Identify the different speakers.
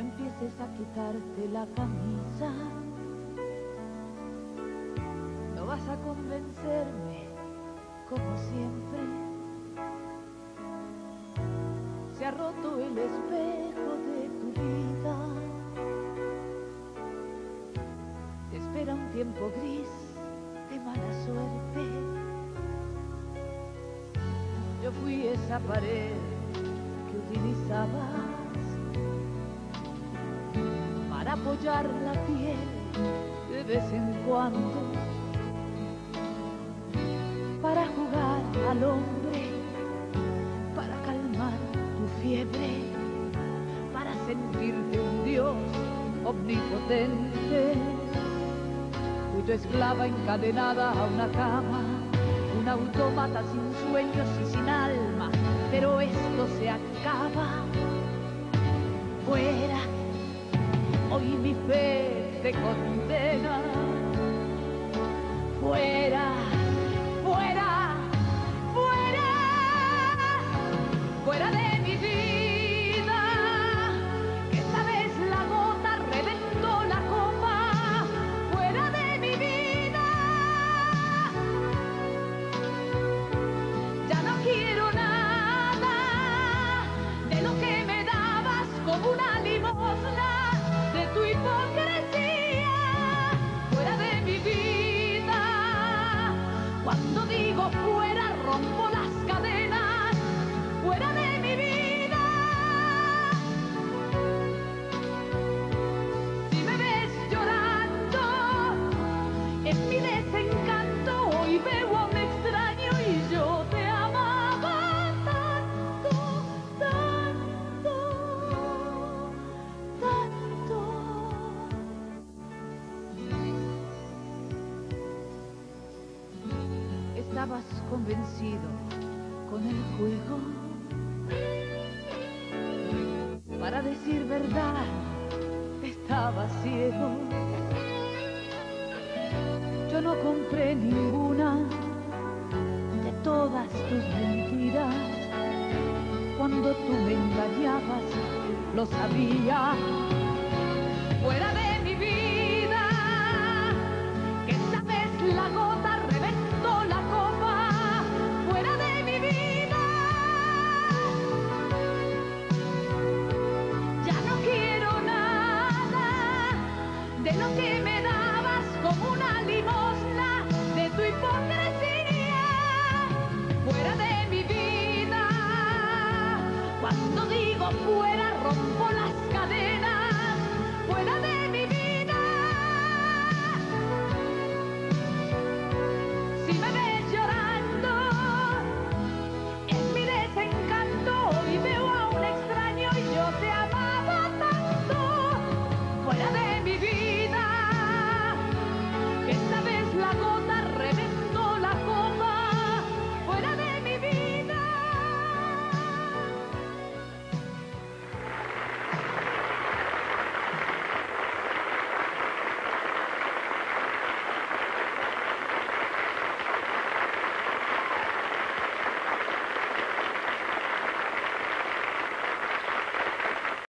Speaker 1: empieces a quitarte la camisa. No vas a convencerme como siempre. Se ha roto el espejo de tu vida. Te espera un tiempo gris de mala suerte. Yo fui esa pared apoyar la piel de vez en cuando, para jugar al hombre, para calmar tu fiebre, para sentirte un Dios omnipotente. Tu esclava encadenada a una cama, un autómata sin sueños y sin alma, pero esto se acaba. Fuera hoy mi fe te condena. Estabas convencido con el juego. Para decir verdad, estaba ciego. Yo no compré ninguna de todas tus mentiras. Cuando tú me engañabas, lo sabía. de lo que me dabas como una limosna de tu hipocresía fuera de mi vida. Cuando digo fuera